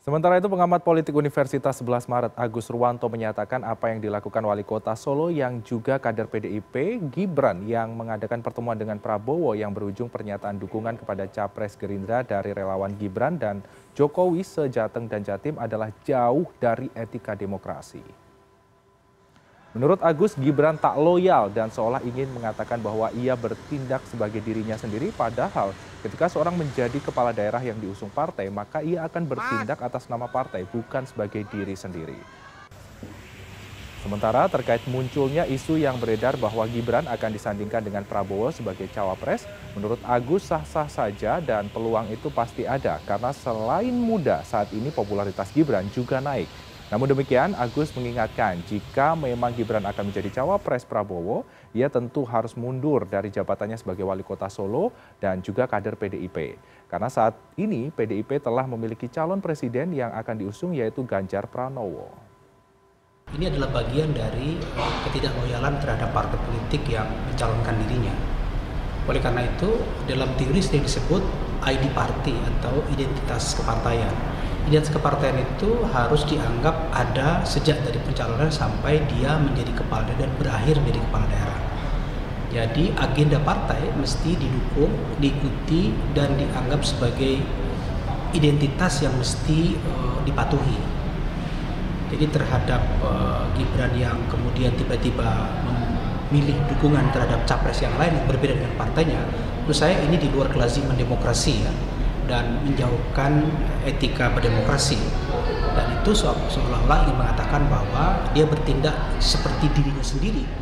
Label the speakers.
Speaker 1: Sementara itu pengamat politik Universitas 11 Maret Agus Ruwanto menyatakan apa yang dilakukan wali kota Solo yang juga kader PDIP Gibran yang mengadakan pertemuan dengan Prabowo yang berujung pernyataan dukungan kepada Capres Gerindra dari relawan Gibran dan Jokowi sejateng dan Jatim adalah jauh dari etika demokrasi. Menurut Agus, Gibran tak loyal dan seolah ingin mengatakan bahwa ia bertindak sebagai dirinya sendiri padahal ketika seorang menjadi kepala daerah yang diusung partai maka ia akan bertindak atas nama partai bukan sebagai diri sendiri. Sementara terkait munculnya isu yang beredar bahwa Gibran akan disandingkan dengan Prabowo sebagai cawapres, menurut Agus sah-sah saja dan peluang itu pasti ada karena selain muda saat ini popularitas Gibran juga naik. Namun demikian, Agus mengingatkan jika memang Gibran akan menjadi cawapres Prabowo, ia tentu harus mundur dari jabatannya sebagai wali kota Solo dan juga kader PDIP. Karena saat ini PDIP telah memiliki calon presiden yang akan diusung yaitu Ganjar Pranowo.
Speaker 2: Ini adalah bagian dari ketidakloyalan terhadap partai politik yang mencalonkan dirinya. Oleh karena itu, dalam teori sering disebut ID party atau identitas kepartaian identitas kepartaian itu harus dianggap ada sejak dari pencalonan sampai dia menjadi kepala daerah dan berakhir menjadi kepala daerah. Jadi agenda partai mesti didukung, diikuti dan dianggap sebagai identitas yang mesti uh, dipatuhi. Jadi terhadap uh, Gibran yang kemudian tiba-tiba memilih dukungan terhadap capres yang lain yang berbeda dengan partainya, menurut saya ini di luar kelaziman demokrasi ya dan menjauhkan etika berdemokrasi. Dan itu seolah-olah ingin mengatakan bahwa dia bertindak seperti dirinya sendiri